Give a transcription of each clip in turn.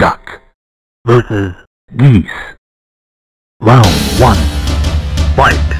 duck versus geese. Round one, fight!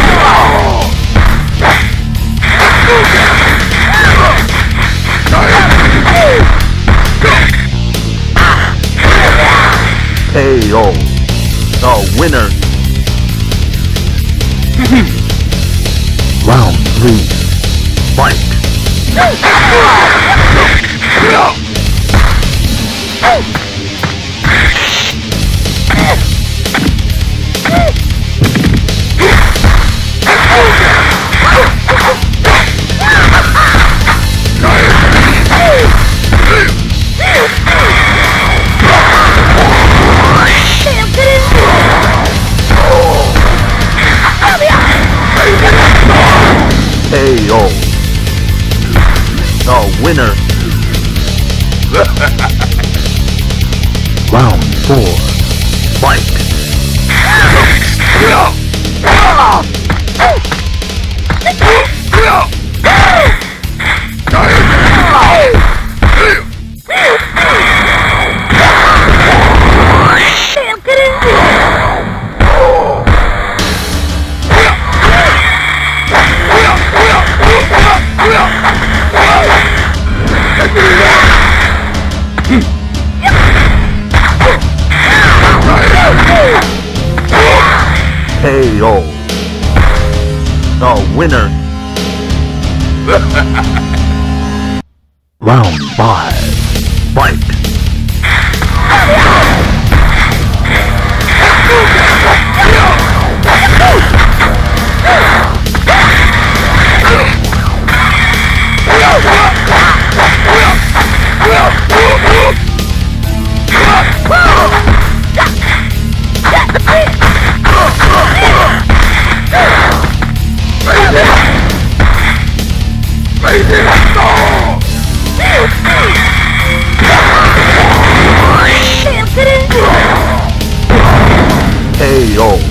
KO. The winner. Round 3. Fight! KO. The winner. Round 4. KO. The winner. Round 5. Fight! KO.